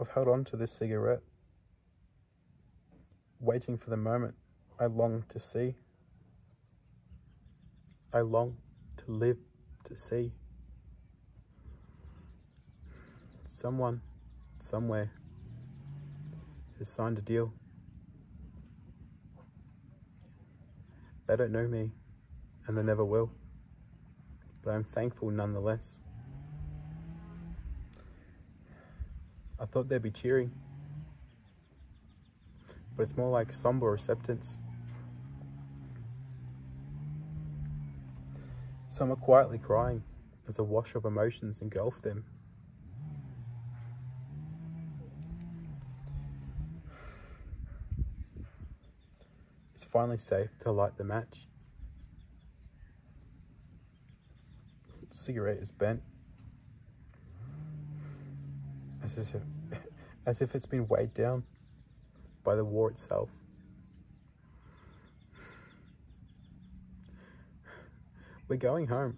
I've held on to this cigarette, waiting for the moment I long to see. I long to live to see. Someone, somewhere, has signed a deal. They don't know me, and they never will, but I'm thankful nonetheless. I thought they'd be cheering, but it's more like somber acceptance. Some are quietly crying as a wash of emotions engulf them. It's finally safe to light the match. The cigarette is bent. As if, as if it's been weighed down by the war itself. We're going home.